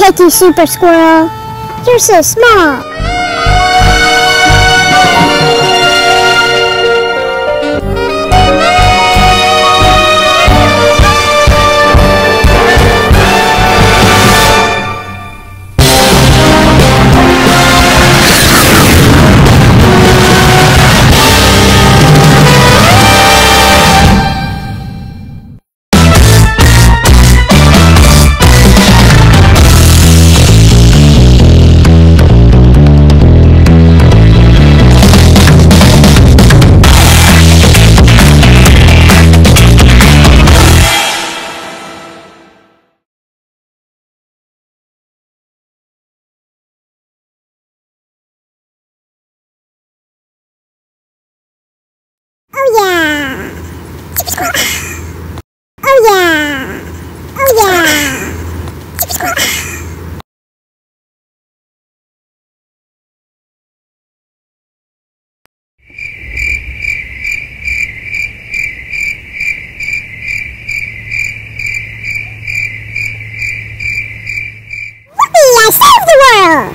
like you, Super Squirrel. You're so small. Oh, oh, I saved the world!